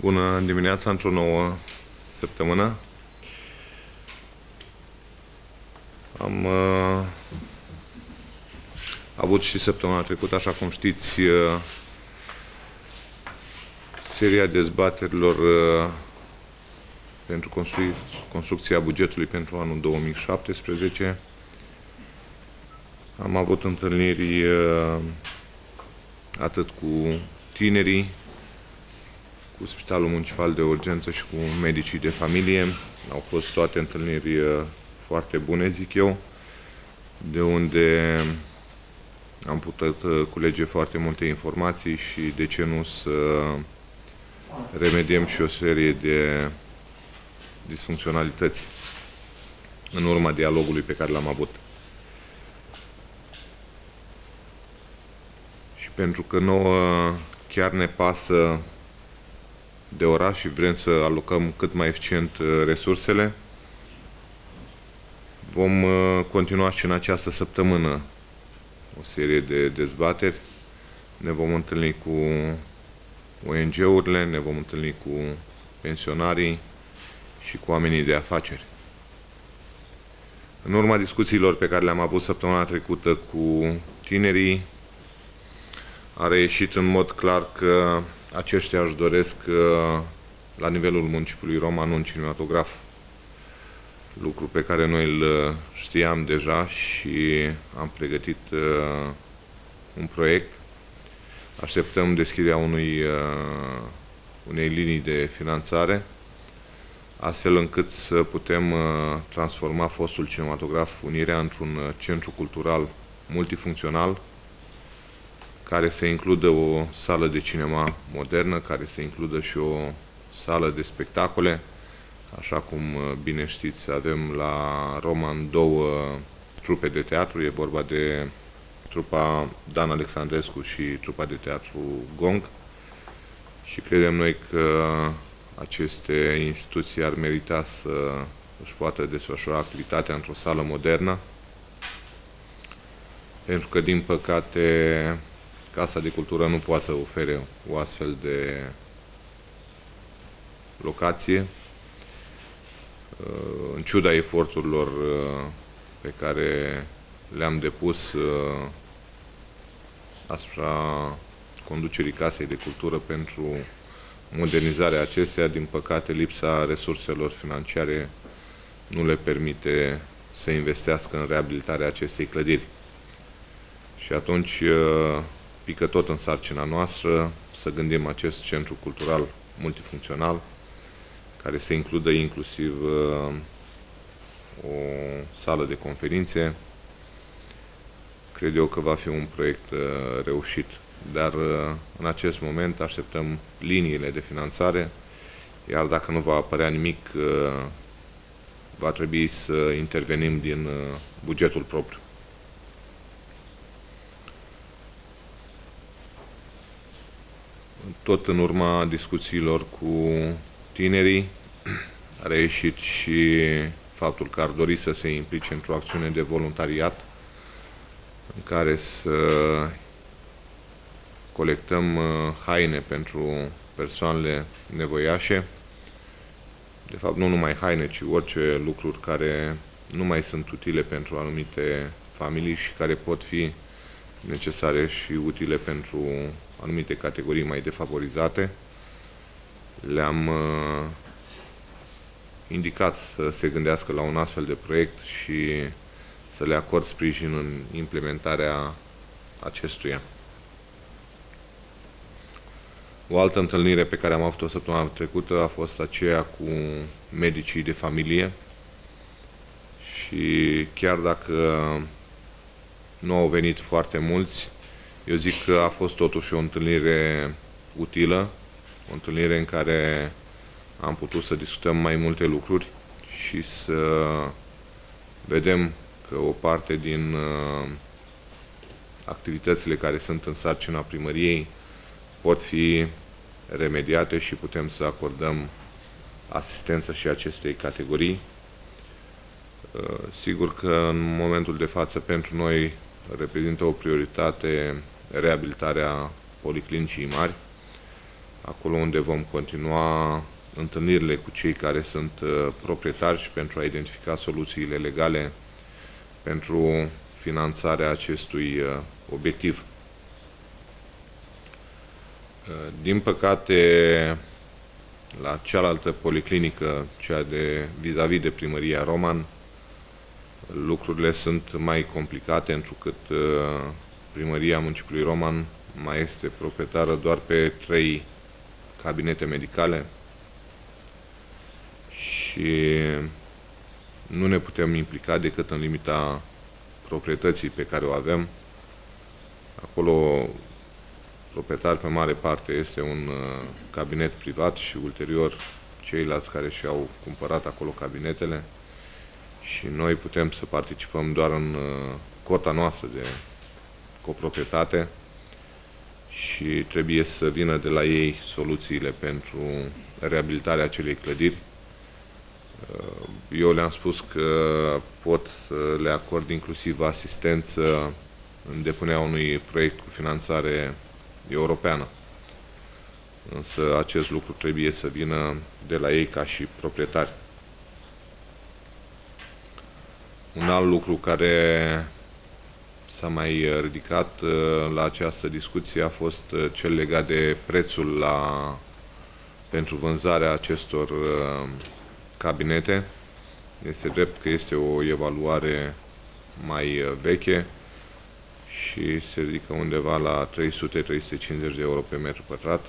Bună dimineața într-o nouă săptămână. Am uh, avut și săptămâna trecută, așa cum știți, uh, seria dezbaterilor uh, pentru construcția bugetului pentru anul 2017. Am avut întâlniri uh, atât cu tinerii, cu Spitalul Municipal de Urgență și cu medicii de familie. Au fost toate întâlniri uh, foarte bune, zic eu, de unde am putut uh, culege foarte multe informații și, de ce nu, să remediem și o serie de disfuncționalități în urma dialogului pe care l-am avut. Și pentru că nouă chiar ne pasă de oraș și vrem să alocăm cât mai eficient uh, resursele, vom uh, continua și în această săptămână o serie de dezbateri. Ne vom întâlni cu ONG-urile, ne vom întâlni cu pensionarii și cu oamenii de afaceri. În urma discuțiilor pe care le-am avut săptămâna trecută cu tinerii, a reieșit în mod clar că aceștia își doresc uh, la nivelul municipiului Roman un cinematograf, lucru pe care noi îl uh, știam deja și am pregătit uh, un proiect. Așteptăm deschiderea unui, unei linii de finanțare, astfel încât să putem transforma fostul cinematograf Unirea într-un centru cultural multifuncțional, care să includă o sală de cinema modernă, care să includă și o sală de spectacole. Așa cum uh, bine știți, avem la Roman două trupe de teatru, e vorba de trupa Dan Alexandrescu și trupa de teatru Gong. Și credem noi că aceste instituții ar merita să își poată desfășura activitatea într-o sală modernă, pentru că, din păcate, Casa de Cultură nu poate să ofere o astfel de locație, uh, în ciuda eforturilor uh, pe care le-am depus uh, asupra conducerii Casei de Cultură pentru modernizarea acesteia, din păcate lipsa resurselor financiare nu le permite să investească în reabilitarea acestei clădiri. Și atunci pică tot în sarcina noastră să gândim acest centru cultural multifuncțional, care să includă inclusiv uh, o sală de conferințe. Cred eu că va fi un proiect uh, reușit, dar uh, în acest moment așteptăm liniile de finanțare, iar dacă nu va apărea nimic, va trebui să intervenim din bugetul propriu. Tot în urma discuțiilor cu tinerii a reieșit și faptul că ar dori să se implice într-o acțiune de voluntariat în care să colectăm uh, haine pentru persoanele nevoiașe. De fapt, nu numai haine, ci orice lucruri care nu mai sunt utile pentru anumite familii și care pot fi necesare și utile pentru anumite categorii mai defavorizate. Le-am uh, indicat să se gândească la un astfel de proiect și să le acord sprijin în implementarea acestuia. O altă întâlnire pe care am avut-o săptămâna trecută a fost aceea cu medicii de familie și chiar dacă nu au venit foarte mulți, eu zic că a fost totuși o întâlnire utilă, o întâlnire în care am putut să discutăm mai multe lucruri și să vedem că o parte din uh, activitățile care sunt în sarcina primăriei pot fi remediate și putem să acordăm asistență și acestei categorii. Uh, sigur că în momentul de față pentru noi reprezintă o prioritate reabilitarea policlinicii mari. acolo unde vom continua întâlnirile cu cei care sunt uh, proprietari și pentru a identifica soluțiile legale pentru finanțarea acestui uh, obiectiv. Uh, din păcate, la cealaltă policlinică, cea de vis-a-vis -vis de primăria Roman, lucrurile sunt mai complicate, întrucât primăria municipiului Roman mai este proprietară doar pe trei cabinete medicale și nu ne putem implica decât în limita proprietății pe care o avem. Acolo proprietar pe mare parte este un uh, cabinet privat și ulterior ceilalți care și-au cumpărat acolo cabinetele și noi putem să participăm doar în uh, cota noastră de coproprietate și trebuie să vină de la ei soluțiile pentru reabilitarea acelei clădiri. Uh, eu le-am spus că pot să le acord inclusiv asistență în depunerea unui proiect cu finanțare europeană. Însă acest lucru trebuie să vină de la ei ca și proprietari. Un alt lucru care s-a mai uh, ridicat uh, la această discuție a fost uh, cel legat de prețul la, pentru vânzarea acestor cabinete. Este drept că este o evaluare mai veche și se ridică undeva la 300-350 de euro pe metru pătrat.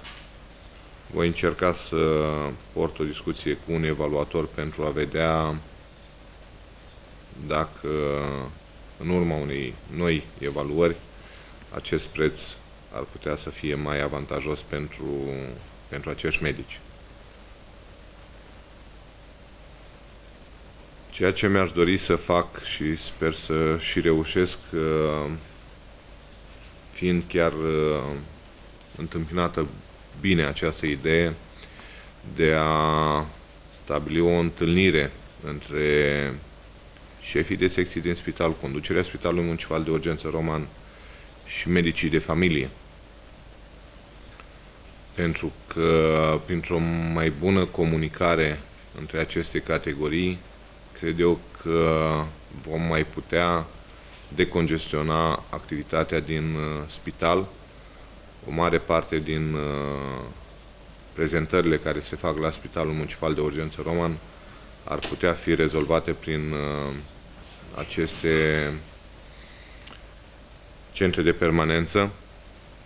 Voi încerca să port o discuție cu un evaluator pentru a vedea dacă în urma unei noi evaluări, acest preț ar putea să fie mai avantajos pentru, pentru acești medici. Ceea ce mi-aș dori să fac și sper să și reușesc, uh, fiind chiar uh, întâmpinată bine această idee de a stabili o întâlnire între șefii de secții din spital, conducerea Spitalului Municipal de Urgență Roman și medicii de familie. Pentru că printr-o mai bună comunicare între aceste categorii, cred eu că vom mai putea decongestiona activitatea din uh, spital. O mare parte din uh, prezentările care se fac la Spitalul Municipal de Urgență Roman ar putea fi rezolvate prin uh, aceste centre de permanență.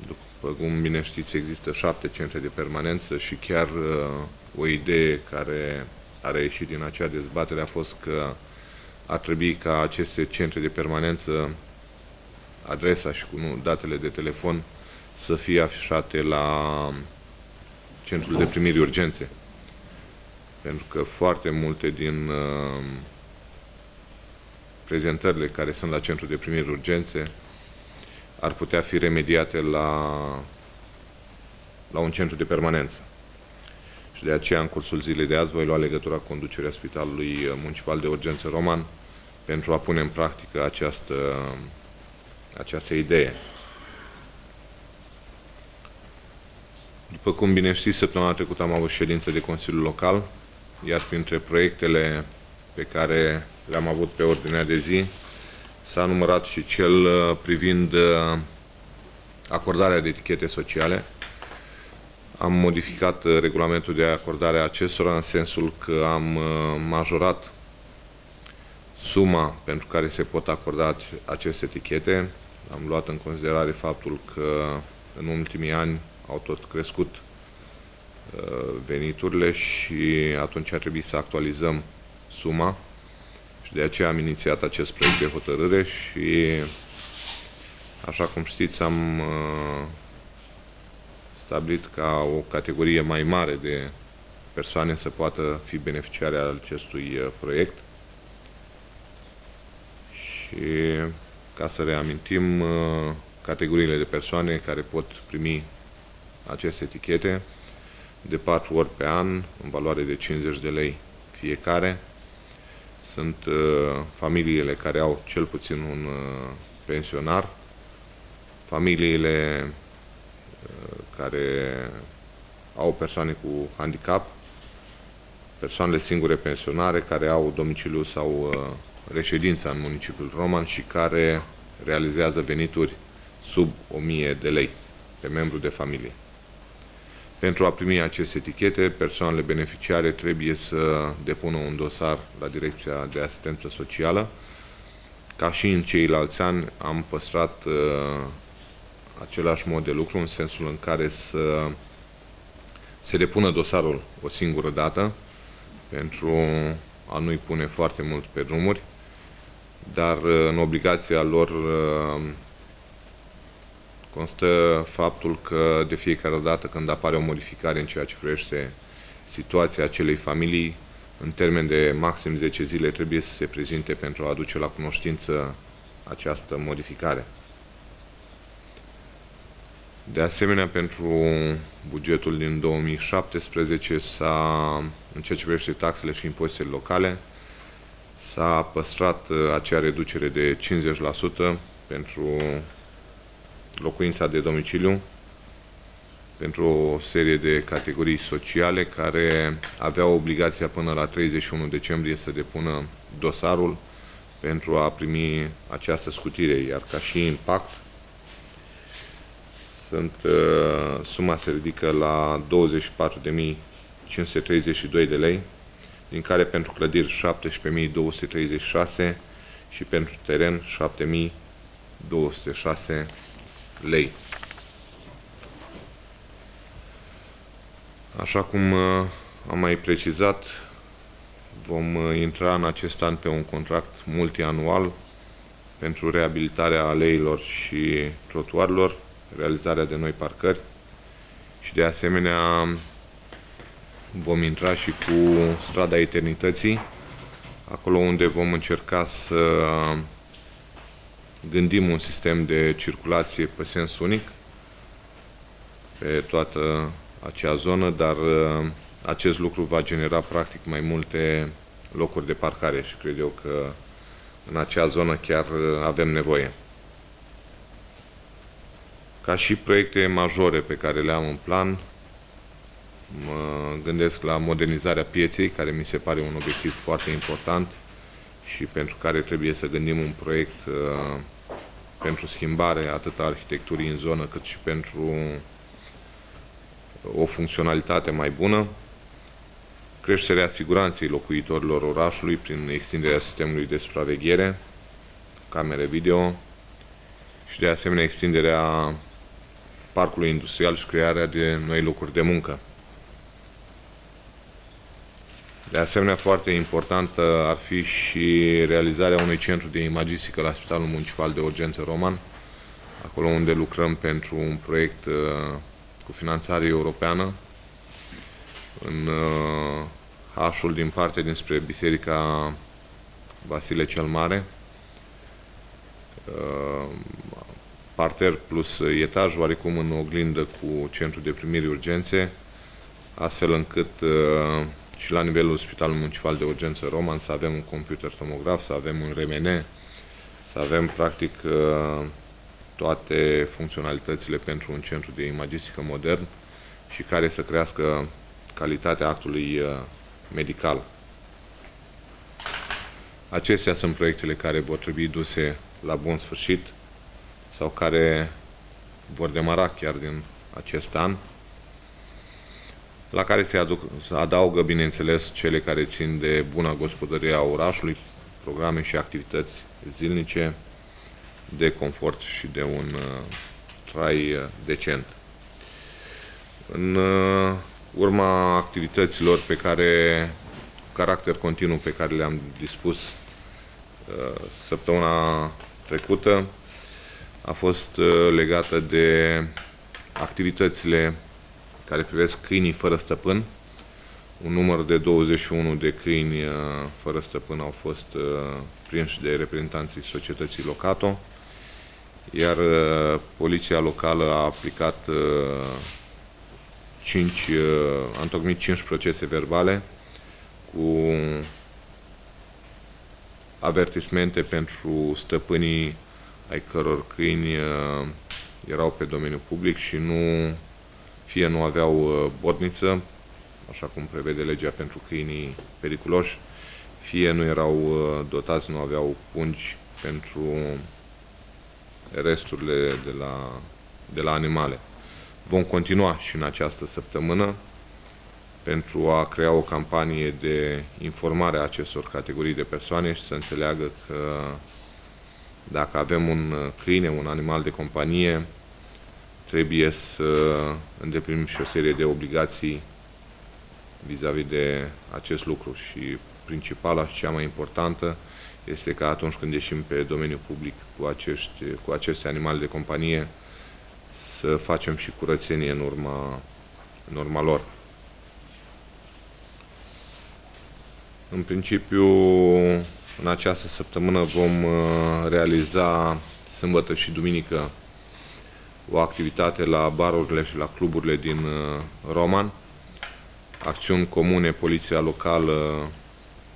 După cum bine știți, există șapte centre de permanență și chiar uh, o idee care a reieșit din acea dezbatere a fost că ar trebui ca aceste centre de permanență, adresa și cu datele de telefon, să fie afișate la centrul de primiri urgențe. Pentru că foarte multe din uh, prezentările care sunt la centru de primiri urgențe ar putea fi remediate la, la un centru de permanență. Și de aceea, în cursul zilei de azi, voi lua legătura cu conducerea Spitalului Municipal de Urgență Roman pentru a pune în practică această, această idee. După cum bine știți, săptămâna trecută am avut ședință de Consiliul Local, iar printre proiectele pe care le-am avut pe ordinea de zi. S-a numărat și cel uh, privind uh, acordarea de etichete sociale. Am modificat uh, regulamentul de acordare a acestora în sensul că am majorat suma pentru care se pot acorda aceste etichete. Am luat în considerare faptul că în ultimii ani au tot crescut veniturile și atunci a trebuit să actualizăm suma de aceea am inițiat acest proiect de hotărâre și, așa cum știți, am uh, stabilit ca o categorie mai mare de persoane să poată fi beneficiare al acestui uh, proiect. Și, ca să reamintim, uh, categoriile de persoane care pot primi aceste etichete de 4 ori pe an, în valoare de 50 de lei fiecare, sunt uh, familiile care au cel puțin un uh, pensionar, familiile uh, care au persoane cu handicap, persoanele singure pensionare care au domiciliu sau uh, reședința în municipiul Roman și care realizează venituri sub 1000 de lei pe membru de familie. Pentru a primi aceste etichete, persoanele beneficiare trebuie să depună un dosar la Direcția de Asistență Socială. Ca și în ceilalți ani am păstrat uh, același mod de lucru, în sensul în care să se depună dosarul o singură dată, pentru a nu-i pune foarte mult pe drumuri, dar uh, în obligația lor uh, constă faptul că de fiecare dată când apare o modificare în ceea ce privește situația acelei familii, în termen de maxim 10 zile trebuie să se prezinte pentru a aduce la cunoștință această modificare. De asemenea, pentru bugetul din 2017 s-a, în ceea ce privește taxele și impozitele locale, s-a păstrat uh, acea reducere de 50% pentru locuința de domiciliu, pentru o serie de categorii sociale care aveau obligația până la 31 decembrie să depună dosarul pentru a primi această scutire, iar ca și impact sunt, uh, suma se ridică la 24.532 de lei, din care pentru clădiri 17.236 și pentru teren 7.206 lei. Așa cum uh, am mai precizat, vom uh, intra în acest an pe un contract multianual pentru reabilitarea aleilor și trotuarelor, realizarea de noi parcări și de asemenea vom intra și cu strada eternității, acolo unde vom încerca să gândim un sistem de circulație pe sens unic pe toată acea zonă, dar uh, acest lucru va genera practic mai multe locuri de parcare și cred eu că în acea zonă chiar uh, avem nevoie. Ca și proiecte majore pe care le am în plan, mă gândesc la modernizarea pieței, care mi se pare un obiectiv foarte important și pentru care trebuie să gândim un proiect uh, pentru schimbare atât a arhitecturii în zonă, cât și pentru o funcționalitate mai bună, creșterea siguranței locuitorilor orașului prin extinderea sistemului de supraveghere, camere video și de asemenea extinderea parcului industrial și crearea de noi locuri de muncă. De asemenea, foarte importantă ar fi și realizarea unui centru de imagistică la Spitalul Municipal de Urgență Roman, acolo unde lucrăm pentru un proiect uh, cu finanțare europeană în uh, H-ul din parte dinspre Biserica Vasile cel Mare, uh, parter plus etaj, oarecum în oglindă cu centru de primiri urgențe, astfel încât uh, și la nivelul Spitalului Municipal de Urgență Roman să avem un computer tomograf, să avem un RMN, să avem practic uh, toate funcționalitățile pentru un centru de imagistică modern și care să crească calitatea actului uh, medical. Acestea sunt proiectele care vor trebui duse la bun sfârșit sau care vor demara chiar din acest an la care se, aduc, se adaugă, bineînțeles, cele care țin de buna gospodărie a orașului, programe și activități zilnice de confort și de un uh, trai uh, decent. În uh, urma activităților pe care, caracter continuu pe care le-am dispus uh, săptămâna trecută, a fost uh, legată de activitățile care privesc câinii fără stăpân. Un număr de 21 de câini uh, fără stăpân au fost uh, prinși de reprezentanții societății Locato, iar uh, poliția locală a aplicat 5, a întocmit 5 procese verbale cu avertismente pentru stăpânii ai căror câini erau pe domeniul public și nu fie nu aveau botniță, așa cum prevede legea pentru câinii periculoși, fie nu erau dotați, nu aveau pungi pentru resturile de la, de la animale. Vom continua și în această săptămână pentru a crea o campanie de informare a acestor categorii de persoane și să înțeleagă că dacă avem un câine, un animal de companie, trebuie să îndeplinim și o serie de obligații vis-a-vis -vis de acest lucru și principala și cea mai importantă este că atunci când ieșim pe domeniul public cu, acești, cu aceste animale de companie să facem și curățenie în urma, în urma lor. În principiu, în această săptămână vom uh, realiza sâmbătă și duminică o activitate la barurile și la cluburile din uh, Roman, acțiuni comune, poliția locală,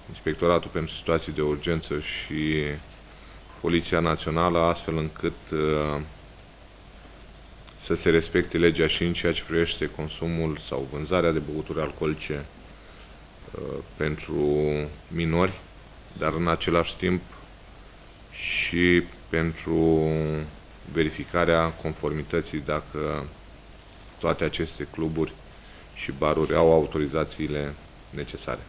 Inspectoratul pentru Situații de Urgență și Poliția Națională, astfel încât uh, să se respecte legea și în ceea ce privește consumul sau vânzarea de băuturi alcoolice uh, pentru minori, dar în același timp și pentru verificarea conformității dacă toate aceste cluburi și baruri au autorizațiile necesare.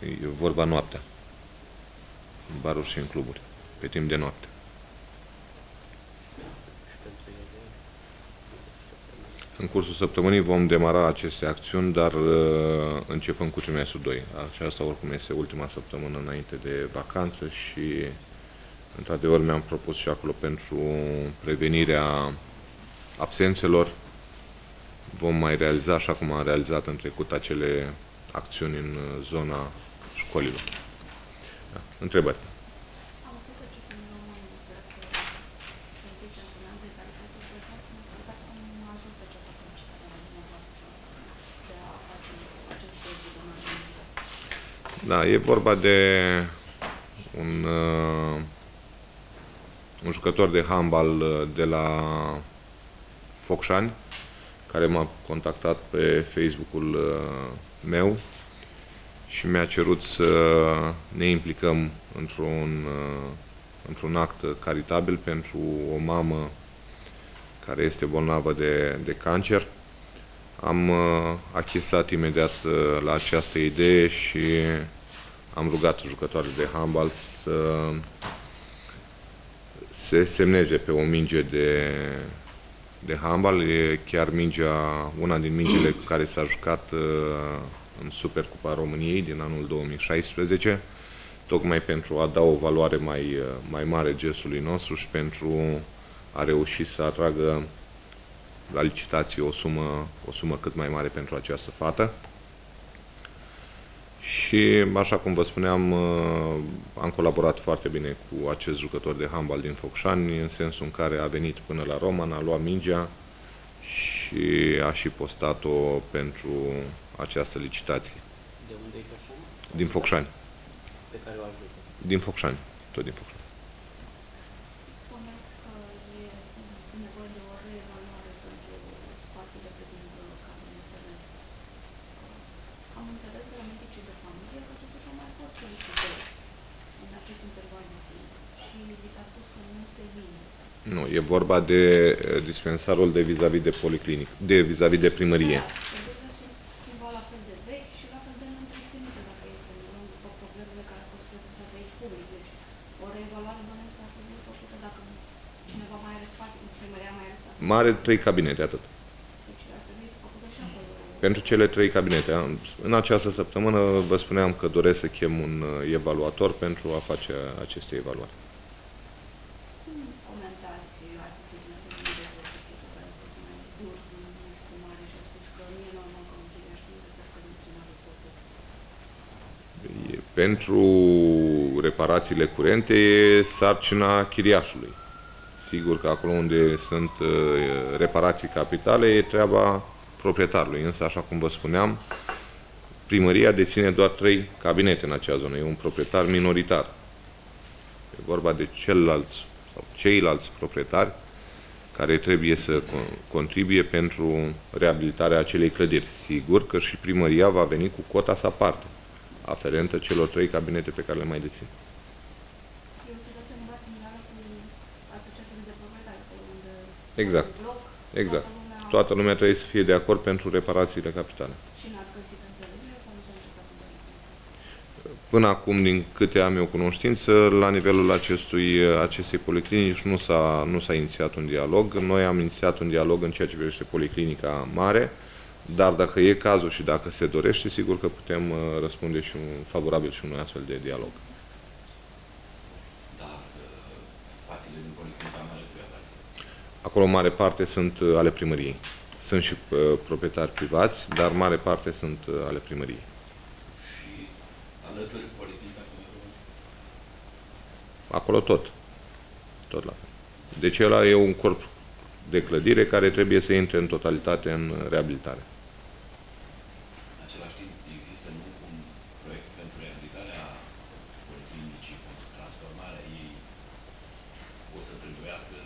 E vorba noaptea. În baruri și în cluburi. Pe timp de noapte. În cursul săptămânii vom demara aceste acțiuni, dar uh, începând cu trimestrul 2. Aceasta oricum este ultima săptămână înainte de vacanță și într-adevăr mi-am propus și acolo pentru prevenirea absențelor. Vom mai realiza, așa cum am realizat în trecut, acele acțiuni în zona școlilor. Da. Întrebări. Da, e vorba de un, uh, un jucător de handbal uh, de la Focșani, care m-a contactat pe Facebook-ul uh, meu și mi-a cerut să ne implicăm într-un uh, într-un act caritabil pentru o mamă care este bolnavă de, de cancer. Am uh, achesat imediat uh, la această idee și am rugat jucătorii de handbal să se semneze pe o minge de, de handbal. E chiar mingea, una din mingele care s-a jucat în Supercupa României din anul 2016, tocmai pentru a da o valoare mai, mai mare gestului nostru și pentru a reuși să atragă la licitație o sumă, o sumă cât mai mare pentru această fată. Și, așa cum vă spuneam, am colaborat foarte bine cu acest jucător de handbal din Focșani, în sensul în care a venit până la Roman, a luat mingea și a și postat-o pentru această licitație. De unde e persoana? Din Focșani. Pe care o ajută? Din Focșani, tot din Focșani. Spuneți că e nevoie de o reevaluare pentru spațiile privind cabinetele. Am înțeles de la medicii de familie că totuși au mai fost solicitări în acest interval de timp și vi s-a spus că nu se vine. Nu, e vorba de eh, dispensarul de vis-a-vis -vis de policlinic, de vis-a-vis -vis de primărie. Da, sunt cumva la fel de vechi și la fel de neîntreținute dacă e să ne luăm după problemele care au fost prezentate aici public. Deci o reevaluare bănuiesc ar trebui făcută dacă cineva mai are spații, primăria mai are spații. Mare trei cabinete, atât. Deci ar trebui făcută și acolo. Pentru cele trei cabinete. În această săptămână vă spuneam că doresc să chem un eh, evaluator pentru a face aceste evaluări. Cum comentați atitudinea domnului director Căsică, care a fost mai dur în exprimare și a spus că nu e normal ca un chiriaș să investească din primul profit? E- Pentru reparațiile curente e sarcina chiriașului. Sigur că acolo unde sunt uh, reparații capitale e treaba proprietarului, însă, așa cum vă spuneam, primăria deține doar trei cabinete în acea zonă, e un proprietar minoritar. E vorba de celălalt, sau ceilalți proprietari care trebuie să contribuie pentru reabilitarea acelei clădiri. Sigur că și primăria va veni cu cota sa parte, aferentă celor trei cabinete pe care le mai dețin. E o situație cumva similară cu asociațiile de proprietari, acolo unde Exact. în bloc, Exact. toată lumea, Toată lumea trebuie să fie de acord pentru reparațiile capitale. și n-ați găsit înțelegere sau nu s-a încercat înțelegere? Până acum, din câte am eu cunoștință, la nivelul acestui, acestei policlinici nu s-a, nu s-a inițiat un dialog. Noi am inițiat un dialog în ceea ce privește policlinica mare, dar dacă e cazul și dacă se dorește, sigur că putem uh, răspunde și un favorabil și unui astfel de dialog. Dar uh, spațiile din Policlinica Mare private. Acolo mare parte sunt uh, ale primăriei. Sunt și uh, proprietari privați, dar mare parte sunt uh, ale primăriei. Și alături Policlinica Comerului. Acolo tot. Tot la fel. Deci ăla e un corp de clădire care trebuie să intre în totalitate în reabilitare. În același timp, există nu un proiect pentru reabilitarea Policlinicii, pentru transformarea ei. O să trebuiască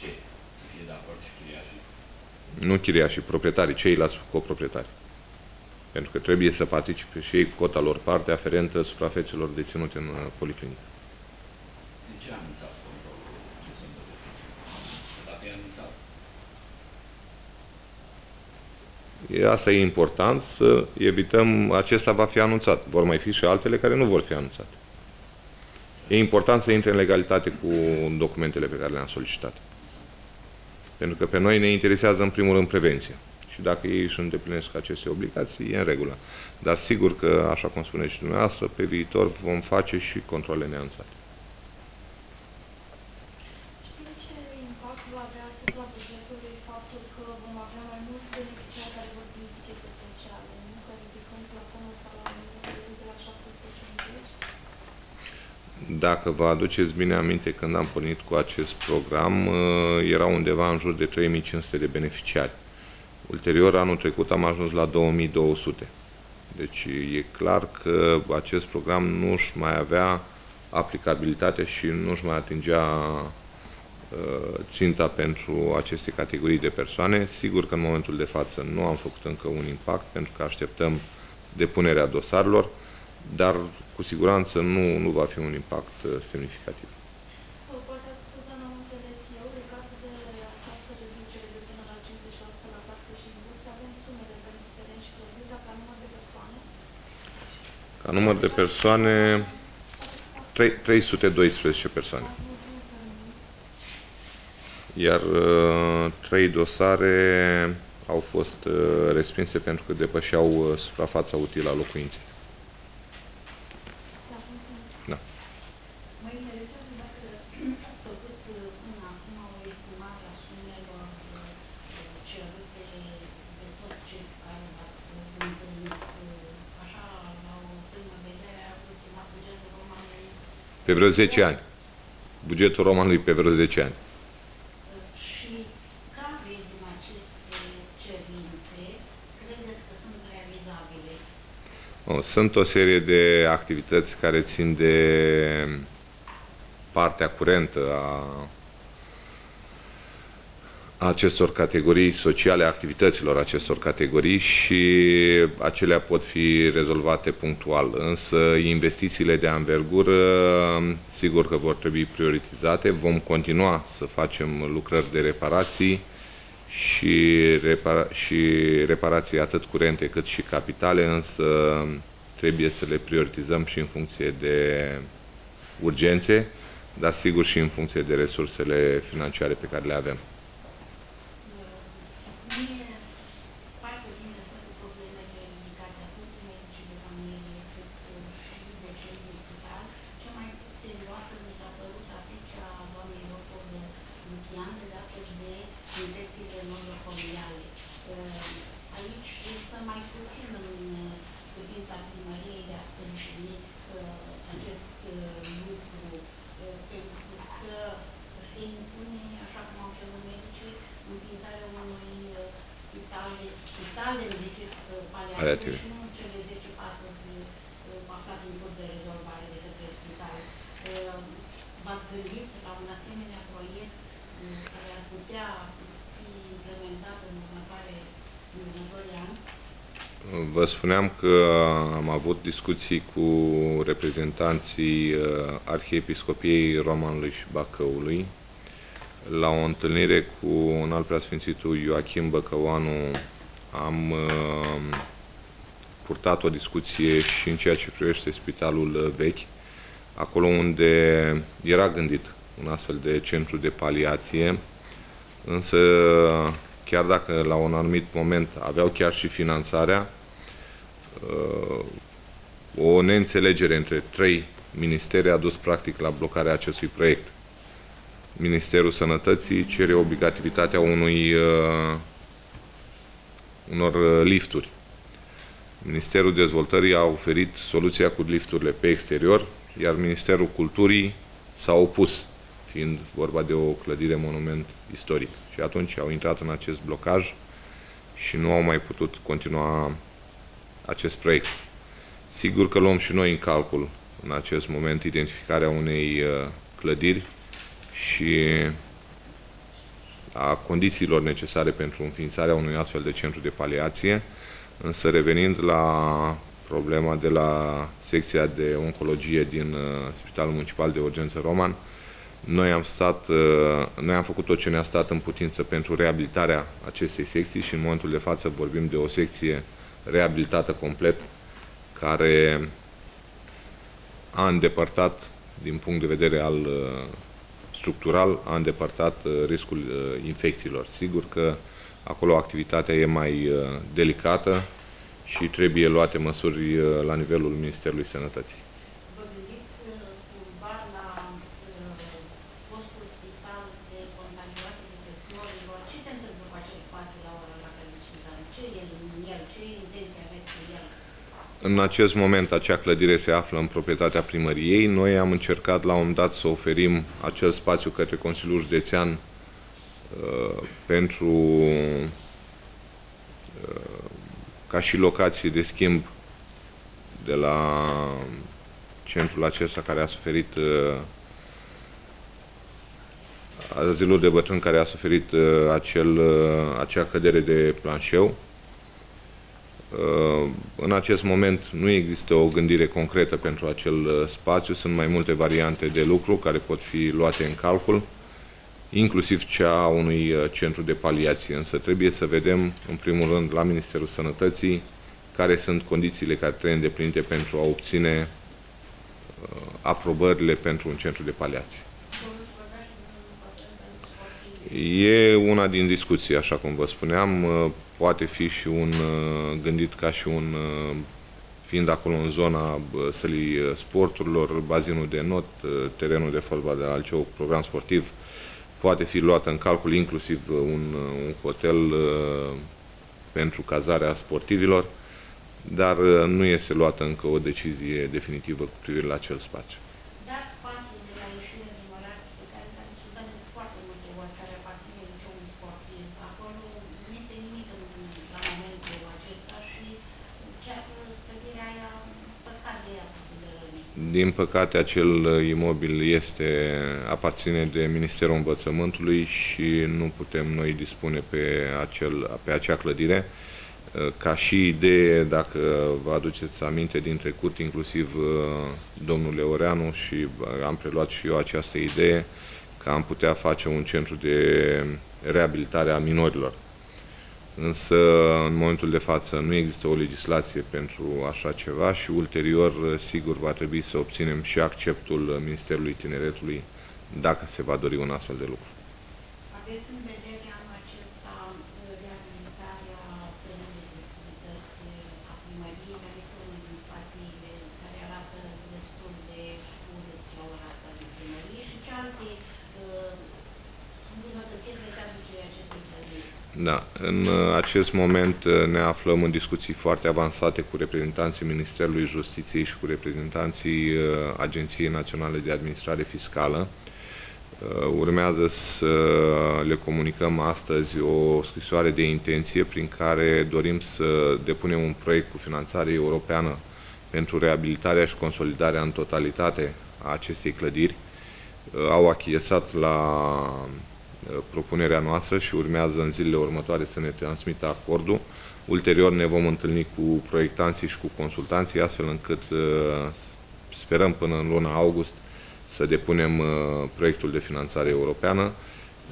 ce? Să fie de acord și chiriașii? Nu chiriașii, proprietarii, ceilalți coproprietari. Pentru că trebuie să participe și ei cu cota lor parte aferentă suprafețelor deținute în uh, policlinică. De ce a anunțat controlul de sănătate? Că dacă e anunțat, E- Asta e important să evităm, acesta va fi anunțat. Vor mai fi și altele care nu vor fi anunțate. E important să intre în legalitate cu documentele pe care le-am solicitat. Pentru că pe noi ne interesează în primul rând prevenția. Și dacă ei își îndeplinesc aceste obligații, e în regulă. Dar sigur că, așa cum spuneți și dumneavoastră, pe viitor vom face și controle neanțate. Știi ce impact va avea asupra bugetului faptul că vom avea mai mulți beneficiari care vor primi tichete sociale, nu? Că ridicăm plafonul ăsta la un nivel de la 750? Dacă vă aduceți bine aminte, când am pornit cu acest program, uh, era undeva în jur de 3500 de beneficiari. Ulterior, anul trecut am ajuns la 2200. Deci e clar că acest program nu își mai avea aplicabilitate și nu își mai atingea uh, ținta pentru aceste categorii de persoane. Sigur că în momentul de față nu am făcut încă un impact pentru că așteptăm depunerea dosarelor, dar cu siguranță nu, nu va fi un impact uh, semnificativ. Poate ați spus, dar n-am înțeles eu, legat de această reducere de până la 50% la taxe și impozite, avem sumele pentru teren și clădiri, dar ca număr de persoane? Ca număr de persoane, trei- 312 persoane. Mulțumesc tare mult. Iar uh, trei dosare au fost uh, respinse pentru că depășeau uh, suprafața utilă a locuinței. Da, mulțumesc. Da. Mă interesează dacă ați făcut uh, până acum o estimare a sumelor uh, cerute de tot ce care v-ați întâlnit. uh, Așa, la o primă vedere, ați estimat bugetul Romanului Pe vreo 10 ani. Bugetul romanului pe vreo 10 ani. uh, și care din aceste cerințe credeți că sunt realizabile? O, Sunt o serie de activități care țin de partea curentă a a acestor categorii sociale, a activităților acestor categorii și acelea pot fi rezolvate punctual. Însă investițiile de anvergură, sigur că vor trebui prioritizate. Vom continua să facem lucrări de reparații și, repara- și reparații atât curente cât și capitale, însă trebuie să le prioritizăm și în funcție de urgențe, dar sigur și în funcție de resursele financiare pe care le avem. Mie parte din toate problemele ridicate atât de medicii de familie cât uh, și de cei din spital, cea mai serioasă mi s-a părut afecția doamnei doctor Lucian legată de infecțiile nozocomiale. Uh, Aici este mai puțin în uh, putința primăriei de a sprijini uh, acest uh, lucru, uh, pentru că se impune, așa cum au cerut medicii, înființarea unui uh, spital de, spitale de uh, paliative Paliative. și nu cele 10 paturi uh, aflate în curs de rezolvare de către spital. Uh, v-ați gândit la un asemenea proiect uh, care ar putea fi implementat în următoare, în următorii ani? Vă spuneam că am avut discuții cu reprezentanții uh, Arhiepiscopiei Romanului și Bacăului la o întâlnire cu un alt preasfințitul Ioachim Băcăoanu am uh, purtat o discuție și în ceea ce privește spitalul vechi, acolo unde era gândit un astfel de centru de paliație, însă chiar dacă la un anumit moment aveau chiar și finanțarea, uh, o neînțelegere între trei ministere a dus practic la blocarea acestui proiect. Ministerul Sănătății cere obligativitatea unui, uh, unor uh, lifturi. Ministerul Dezvoltării a oferit soluția cu lifturile pe exterior, iar Ministerul Culturii s-a opus, fiind vorba de o clădire monument istoric. Și atunci au intrat în acest blocaj și nu au mai putut continua acest proiect. Sigur că luăm și noi în calcul în acest moment identificarea unei uh, clădiri și a condițiilor necesare pentru înființarea unui astfel de centru de paliație, însă revenind la problema de la secția de oncologie din uh, Spitalul Municipal de Urgență Roman, noi am, stat, uh, noi am făcut tot ce ne-a stat în putință pentru reabilitarea acestei secții și în momentul de față vorbim de o secție reabilitată complet, care a îndepărtat, din punct de vedere al uh, structural, a îndepărtat uh, riscul infecțiilor. Sigur că acolo activitatea e mai delicată și trebuie luate măsuri la nivelul Ministerului Sănătății. În acest moment acea clădire se află în proprietatea primăriei. Noi am încercat la un moment dat să oferim acel spațiu către Consiliul Județean uh, pentru uh, ca și locație de schimb de la centrul acesta care a suferit uh, azilul de bătrân care a suferit uh, acel, uh, acea cădere de planșeu. Uh, în acest moment nu există o gândire concretă pentru acel spațiu, sunt mai multe variante de lucru care pot fi luate în calcul, inclusiv cea a unui centru de paliație, însă trebuie să vedem, în primul rând, la Ministerul Sănătății, care sunt condițiile care trebuie îndeplinite pentru a obține aprobările pentru un centru de paliație. E una din discuții, așa cum vă spuneam, uh, poate fi și un uh, gândit ca și un, uh, fiind acolo în zona sălii sporturilor, bazinul de not, terenul de fotbal de Alceu, program sportiv, poate fi luat în calcul inclusiv un, un hotel pentru cazarea sportivilor, dar nu este luată încă o decizie definitivă cu privire la acel spațiu. Din păcate, acel imobil este, aparține de Ministerul Învățământului și nu putem noi dispune pe, acel, pe acea clădire. Ca și idee, dacă vă aduceți aminte din trecut, inclusiv uh, domnul Leoreanu și am preluat și eu această idee, că am putea face un centru de reabilitare a minorilor însă în momentul de față nu există o legislație pentru așa ceva și ulterior, sigur, va trebui să obținem și acceptul Ministerului Tineretului dacă se va dori un astfel de lucru. Aveți în vedere anul acesta reabilitarea țării de festivități a primăriei, care este unul din spațiile care arată destul de urât la ora asta de primărie și ce alte îmbunătățiri veți aduce acestei clădiri? Da, în uh, acest moment uh, ne aflăm în discuții foarte avansate cu reprezentanții Ministerului Justiției și cu reprezentanții uh, Agenției Naționale de Administrare Fiscală. Urmează să le comunicăm astăzi o scrisoare de intenție prin care dorim să depunem un proiect cu finanțare europeană pentru reabilitarea și consolidarea în totalitate a acestei clădiri au achiesat la propunerea noastră și urmează în zilele următoare să ne transmită acordul. Ulterior ne vom întâlni cu proiectanții și cu consultanții, astfel încât sperăm până în luna august să depunem proiectul de finanțare europeană.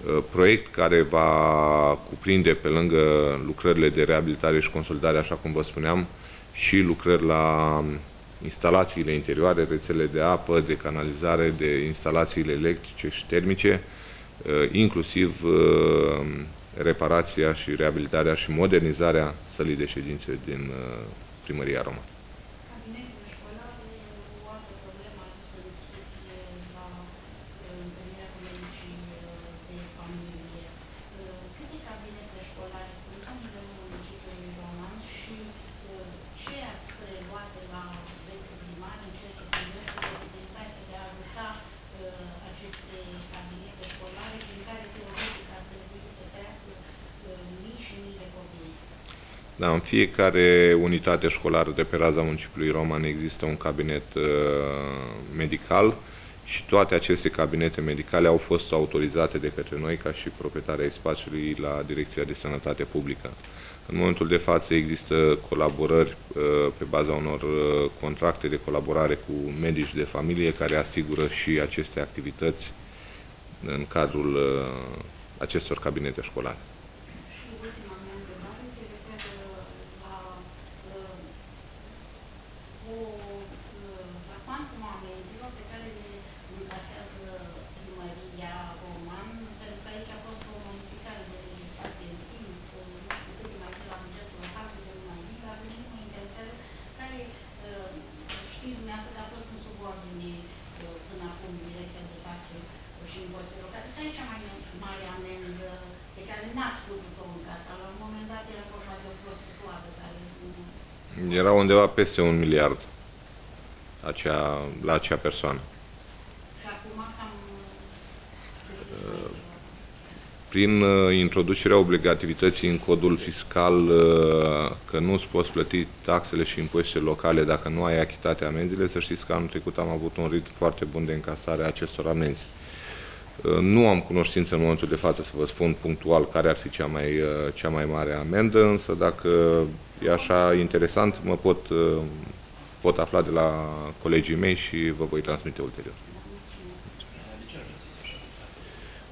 Uh, proiect care va cuprinde pe lângă lucrările de reabilitare și consolidare, așa cum vă spuneam, și lucrări la um, instalațiile interioare, rețele de apă, de canalizare, de instalațiile electrice și termice, uh, inclusiv uh, reparația și reabilitarea și modernizarea sălii de ședințe din primăria Roma. Da, în fiecare unitate școlară de pe raza municipiului Roman există un cabinet uh, medical și toate aceste cabinete medicale au fost autorizate de către noi ca și proprietarea spațiului la Direcția de Sănătate Publică. În momentul de față există colaborări uh, pe baza unor uh, contracte de colaborare cu medici de familie care asigură și aceste activități în cadrul uh, acestor cabinete școlare. Undeva peste un miliard acea, la acea persoană. Prin uh, introducerea obligativității în codul fiscal uh, că nu îți poți plăti taxele și impozitele locale dacă nu ai achitate amenziile, să știți că anul trecut am avut un ritm foarte bun de încasare a acestor amenzi. Uh, nu am cunoștință în momentul de față să vă spun punctual care ar fi cea mai, cea mai mare amendă, însă dacă e așa interesant, mă pot, uh, pot afla de la colegii mei și vă voi transmite ulterior.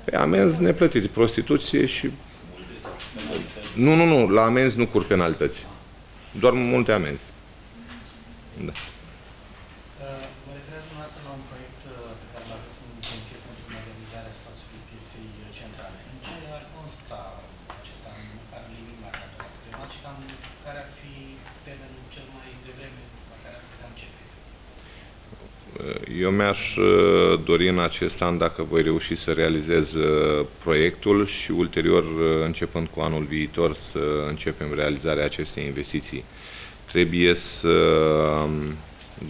Pe amenzi neplătite, prostituție și... Nu, nu, nu, la amenzi nu cur penalități. Doar multe amenzi. Da. Eu mi-aș uh, dori în acest an, dacă voi reuși să realizez uh, proiectul și ulterior, uh, începând cu anul viitor, să începem realizarea acestei investiții. Trebuie să um,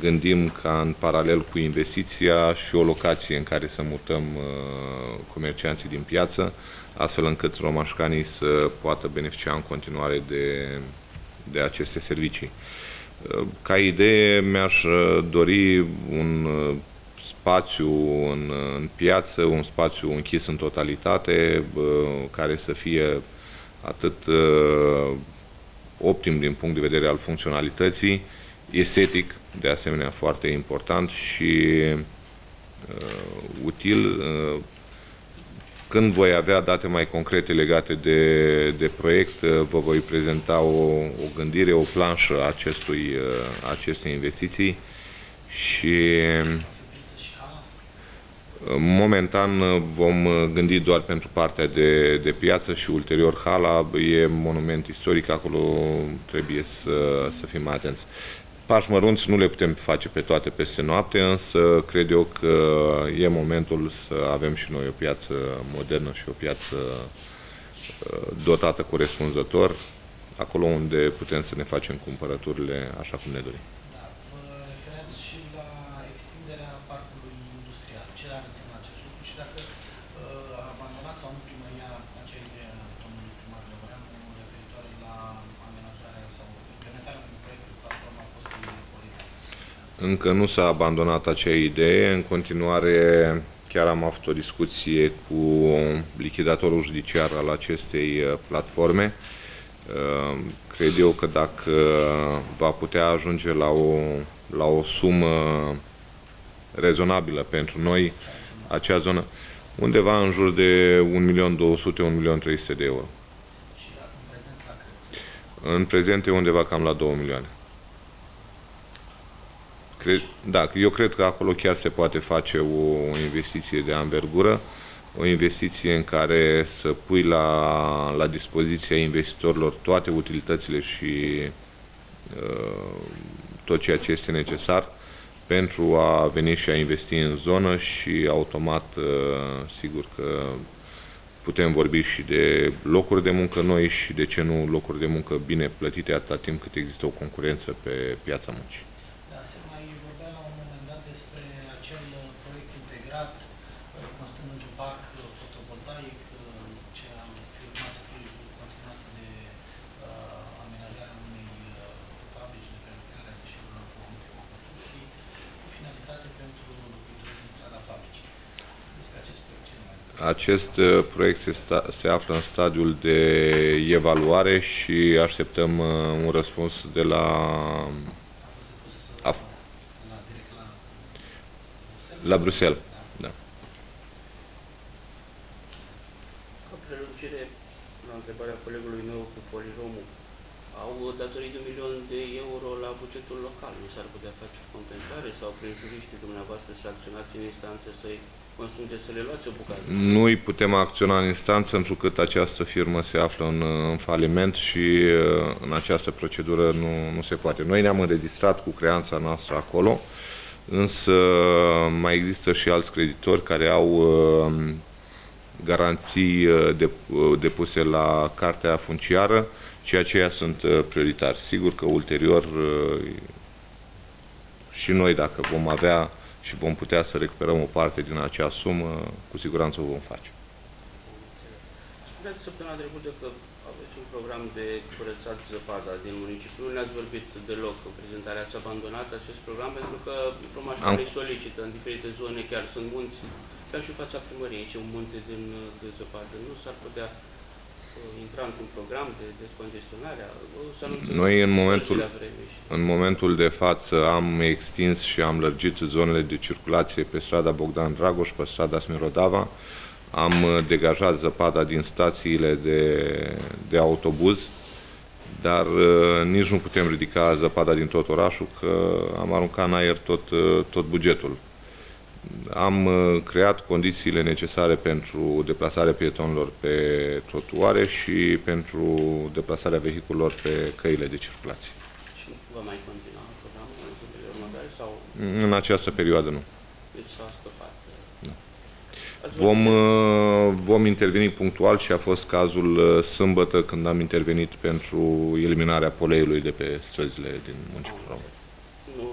gândim ca în paralel cu investiția și o locație în care să mutăm comercianții din piață, astfel încât romașcanii să poată beneficia în continuare de, de aceste servicii. Ca idee mi-aș uh, dori un uh, spațiu în, în piață, un spațiu închis în totalitate, care să fie atât uh, optim din punct de vedere al funcționalității, estetic, de asemenea foarte important și util când voi avea date mai concrete legate de, de proiect, uh, vă voi prezenta o, o gândire, o planșă acestui, uh, acestei investiții și uh, momentan vom gândi doar pentru partea de, de piață și ulterior hala e monument istoric, acolo trebuie să, să fim atenți. Pași mărunți nu le putem face pe toate peste noapte, însă cred eu că e momentul să avem și noi o piață modernă și o piață uh, dotată corespunzător, acolo unde putem să ne facem cumpărăturile așa cum ne dorim. Încă nu s-a abandonat acea idee, în continuare chiar am avut o discuție cu lichidatorul judiciar al acestei uh, platforme. Uh, Cred eu că dacă va putea ajunge la o, la o sumă rezonabilă pentru noi, acea zonă, undeva în jur de 1.200.000-1.300.000 de euro. Și dacă în prezent la cât? În prezent e undeva cam la 2 milioane. Cred, da, eu cred că acolo chiar se poate face o investiție de anvergură, o investiție în care să pui la, la dispoziția investitorilor toate utilitățile și uh, tot ceea ce este necesar pentru a veni și a investi în zonă și automat, uh, sigur că putem vorbi și de locuri de muncă noi și, de ce nu, locuri de muncă bine plătite atâta timp cât există o concurență pe piața muncii. Da, se mai vorbea la un moment dat despre acel uh, proiect integrat uh, constând într-un parc uh, fotovoltaic uh, ce a fi urmat să fie continuat de uh, amenajarea unei uh, fabrici de prelucrare a deșeurilor cu pături cu finalitate pentru locuitorii din strada fabricii. Despre acest proiect ce ne mai Acest uh, proiect se, sta, se află în stadiul de evaluare și așteptăm uh, un răspuns de la a fost depus uh, A f- la direct la La Bruxelles. Da. Da. Ca prelungire la întrebarea colegului meu cu poliromul, au datorii de un milion de euro la bugetul local. Nu s-ar putea face o compensare sau prin juriștii dumneavoastră să acționați în instanță să-i constrângeți să le luați o bucată? Nu îi putem acționa în instanță, întrucât această firmă se află în, uh, în faliment și uh, în această procedură nu, nu se poate. Noi ne-am înregistrat cu creanța noastră acolo, însă mai există și alți creditori care au uh, garanții uh, de- uh, depuse la cartea funciară și aceia sunt uh, prioritari. Sigur că ulterior uh, și noi, dacă vom avea și vom putea să recuperăm o parte din acea sumă, cu siguranță o vom face. Spuneați săptămâna trecută că aveți un program de curățat zăpada din municipiu. Nu ne-ați vorbit deloc în prezentare. Ați abandonat acest program pentru că diplomașul îi solicită în diferite zone, chiar sunt munți, chiar și în fața primăriei, aici un munte din, de zăpadă. Nu s-ar putea uh, intra într-un program de descongestionare? O să anunțăm Noi, în momentul- la vreme și... În momentul de față am extins și am lărgit zonele de circulație pe strada Bogdan Dragoș, pe strada Smirodava, am uh, degajat zăpada din stațiile de, de autobuz, dar uh, nici nu putem ridica zăpada din tot orașul, că am aruncat în aer tot, uh, tot bugetul. Am uh, creat condițiile necesare pentru deplasarea pietonilor pe trotuare și pentru deplasarea vehiculelor pe căile de circulație. Și va mai continua programul în zilele următoare sau În această perioadă nu. deci s-a scăpat? Da. Ați Vom, vorbit- uh, vom interveni punctual și a fost cazul uh, sâmbătă când am intervenit pentru eliminarea poleiului de pe străzile din municipiul Român. Nu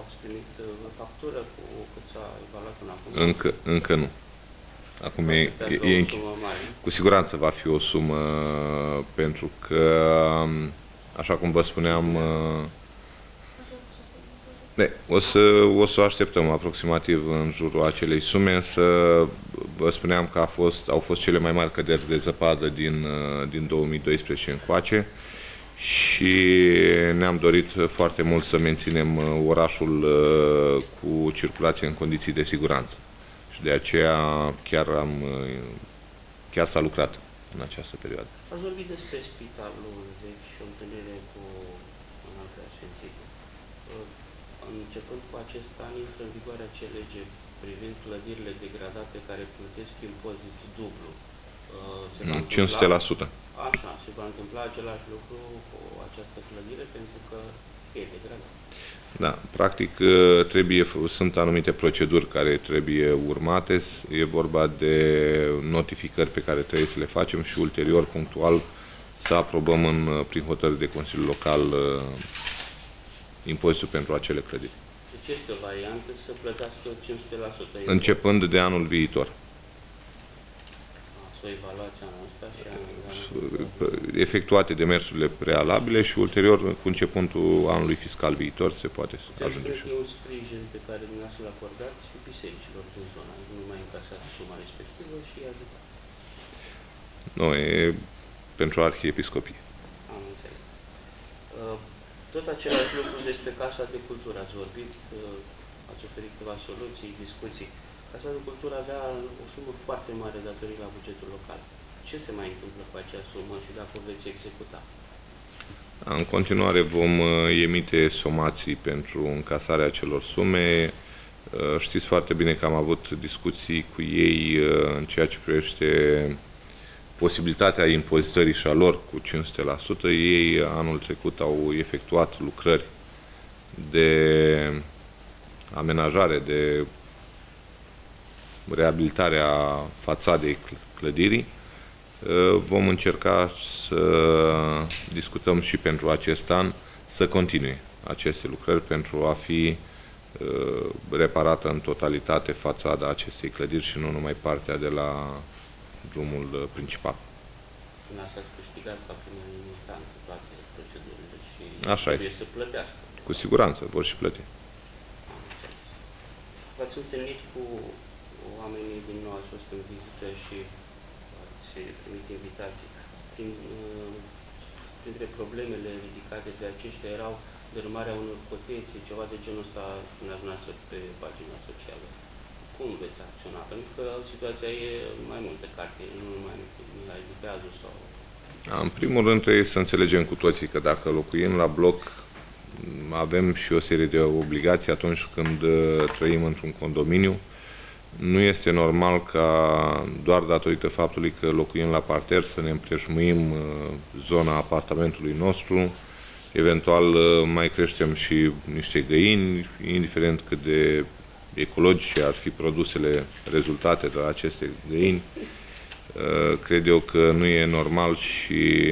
ați primit uh, factură cu cât s-a evaluat până acum? Încă, încă nu. Acum e, Așteptați e, la e o închi- sumă mare. Cu siguranță va fi o sumă pentru că, um, așa cum vă spuneam, uh, ne, o, să, o să o așteptăm aproximativ în jurul acelei sume, însă vă spuneam că a fost, au fost cele mai mari căderi de zăpadă din, uh, din 2012 încoace și ne-am dorit foarte mult să menținem uh, orașul uh, cu circulație în condiții de siguranță. Și de aceea chiar am uh, chiar s-a lucrat în această perioadă. Ați vorbit despre spitalul vechi și o întâlnire cu un alt preasfințit. Începând cu acest an, intră în vigoare acea lege privind clădirile degradate care plătesc impozit dublu. Uh, Se va Nu, întâmpla- 500%. Așa, se va întâmpla același lucru cu această clădire pentru că e degradată. Da, practic uh, trebuie, f- sunt anumite proceduri care trebuie urmate, S- e vorba de notificări pe care trebuie să le facem și ulterior, punctual, să aprobăm în, uh, prin hotărâri de Consiliul Local uh, impozitul pentru acele clădiri. Deci este o variantă să plătească 500%. E Începând de anul viitor. Ah, Să fost evaluați anul ăsta și anul efectuate demersurile prealabile și ulterior, cu începutul anului fiscal viitor, se poate Puteți ajunge spune și. că e un sprijin pe care dumneavoastră l acordați și bisericilor din zona, nu mai încasați suma respectivă și i ajutați. Nu, e pentru arhiepiscopie. Am înțeles. Uh, Tot același lucru despre Casa de Cultură. Ați vorbit, uh, ați oferit câteva soluții, discuții. Casa de Cultură avea o sumă foarte mare datorii la bugetul local. Ce se mai întâmplă cu acea sumă și dacă o veți executa? În continuare vom uh, emite somații pentru încasarea acelor sume. Uh, Știți foarte bine că am avut discuții cu ei uh, în ceea ce privește posibilitatea impozitării și a lor cu 500%. Ei anul trecut au efectuat lucrări de amenajare, de reabilitare a fațadei cl- clădirii. Uh, Vom încerca să discutăm și pentru acest an să continue aceste lucrări pentru a fi uh, reparată în totalitate fațada acestei clădiri și nu numai partea de la drumul uh, principal. Până asta ați câștigat ca primă instanță toate procedurile și Așa trebuie este. să plătească. Cu siguranță vor și plăti. Am înțeles. V-ați întâlnit cu oamenii din nou, ați fost în vizită și ați primit invitații. Prin, uh, printre problemele ridicate de aceștia erau dărâmarea unor coteții, ceva de genul ăsta spunea noastră pe pagina socială. Cum veți acționa? Pentru că situația e în mai multe cartiere, nu numai în Mihai Dupeazu sau... În primul rând trebuie să înțelegem cu toții că dacă locuim la bloc avem și o serie de obligații atunci când uh, trăim într-un condominiu. Nu este normal ca doar datorită faptului că locuim la parter să ne împrejmuim uh, zona apartamentului nostru, eventual uh, mai creștem și niște găini, indiferent cât de ecologice ar fi produsele rezultate de la aceste găini. Uh, Cred eu că nu e normal și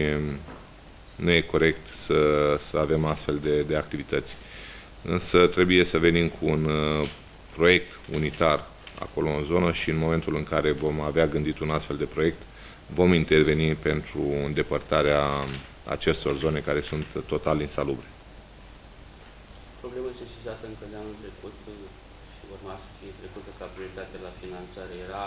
nu e corect să, să avem astfel de, de activități. Însă trebuie să venim cu un uh, proiect unitar acolo în zonă și în momentul în care vom avea gândit un astfel de proiect, vom interveni pentru îndepărtarea acestor zone care sunt total insalubre. Problemă sesizată încă de anul trecut uh, și urma să fie trecută ca prioritate la finanțare era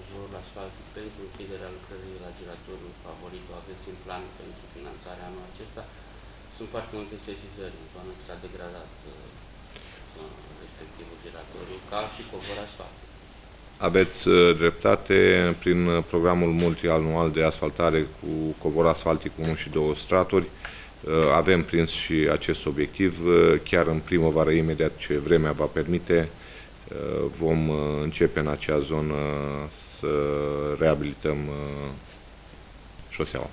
uzurul asfaltului pentru închiderea lucrării la giratorul favorit. O aveți în plan pentru finanțarea anul acesta. Sunt foarte multe sesizări în zonă că s-a degradat uh, uh, respectivul giratoriu, ca și covor asfalt. Aveți uh, dreptate, prin uh, programul multianual de asfaltare cu covor asfaltic 1 și 2 straturi, uh, avem prins și acest obiectiv. Uh, Chiar în primăvară, imediat ce vremea va permite, uh, vom uh, începe în acea zonă să reabilităm uh, șoseaua.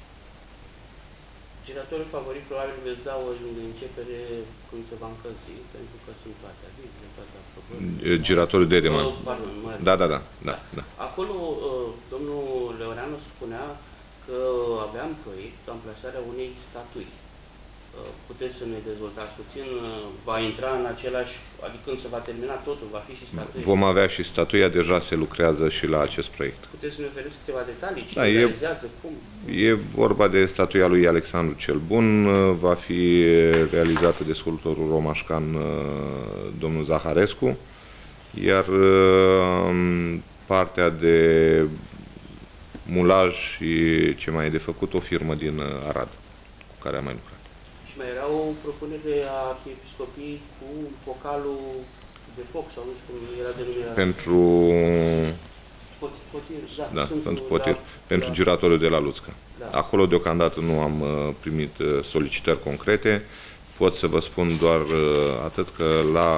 Giratorul favorit probabil veți da o începere când se va încălzi, pentru că sunt toate avizele, toate aprobările. Giratorul de demant. Uh, Pardon, mă Da, da, da, da, da. Acolo, uh, domnul Leoreanu spunea că aveam proiect amplasarea unei statui. Uh, Puteți să ne dezvoltați puțin? Uh, Va intra în același, adică când se va termina totul, va fi și statuia? Vom avea și statuia, deja se lucrează și la acest proiect. Puteți să ne oferiți câteva detalii? Cine Da, e- realizează? Cum? E vorba de statuia lui Alexandru cel Bun, uh, va fi realizată de sculptorul romașcan uh, domnul Zaharescu, iar uh, partea de mulaj și ce mai e de făcut o firmă din uh, Arad, cu care am mai lucrat. Și mai era o propunere a arhiepiscopiei cu focalul de foc, sau nu știu cum era denumirea. Pentru, Pot, potir, da, da, sunt, pentru potir, da, pentru da, giratoriul de la Luțca. da. Acolo deocamdată nu am uh, primit uh, solicitări concrete. Pot să vă spun doar uh, atât că la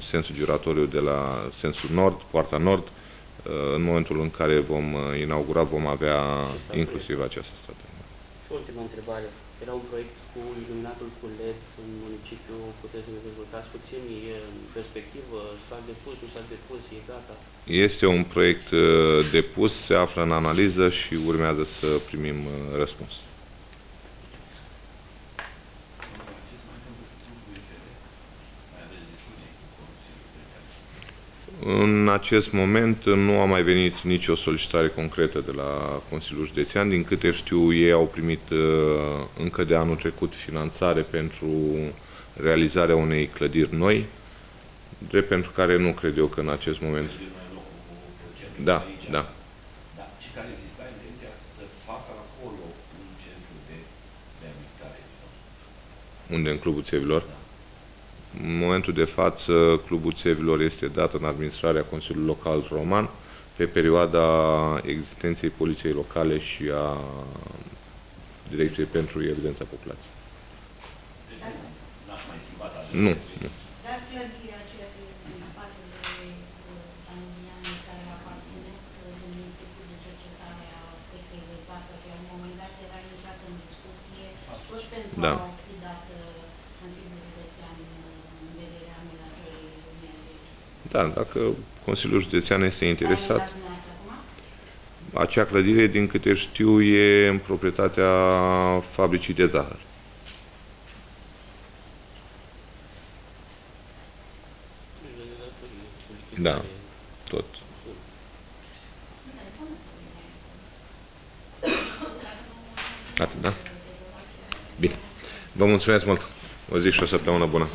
sensul giratoriu de la sensul nord, poarta nord, uh, în momentul în care vom uh, inaugura, vom avea Și statuie. inclusiv această statuie. Și o ultimă întrebare. Era un proiect cu iluminatul cu LED în municipiu. Puteți să ne dezvoltați puțin? E în perspectivă? S-a depus? Nu s-a depus? E gata? Este un proiect uh, depus, se află în analiză și urmează să primim uh, răspuns. Domnule, ce se mai întâmplă cu timpul UCR? Mai aveți discuții cu Consiliul Județean? În acest moment nu a mai venit nicio solicitare concretă de la Consiliul Județean. Din câte știu, ei au primit uh, încă de anul trecut finanțare pentru realizarea unei clădiri noi, drept pentru care nu cred eu că în acest moment... Clădiri mai în locul centrului Da, aici. da. Da, și care exista intenția să facă acolo un centru de reabilitare. Unde în Clubul Țevilor? Da. În momentul de față, Clubul Țevilor este dat în administrarea Consiliului Local Roman pe perioada existenței Poliției Locale și a Direcției pentru Evidența Populației. Deci nu, n-ați mai schimbat adresa. Nu, nu. Dar clădirea aceea de din spatele Tanzianei care aparține uh, din Institutul de Cercetare a Secției de Zahăr, la un moment dat era intrat în discuție tot pentru Da. a fi dat uh, Consiliul Județean în vederea amenajării lumii de Da, dacă Consiliul Județean este interesat, Care e acum? acea clădire, din câte știu, e în proprietatea fabricii de zahăr. de datorie, cu Da. lichidare. Tot. Atât, da? Bine. Vă mulțumesc mult. O zi și o săptămână bună.